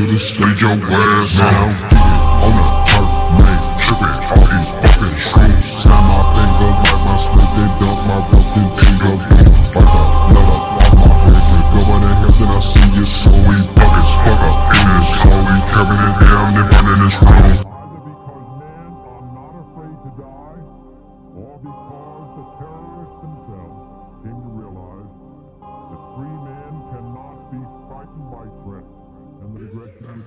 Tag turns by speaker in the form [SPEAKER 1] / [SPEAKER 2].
[SPEAKER 1] should've stayed your ass now.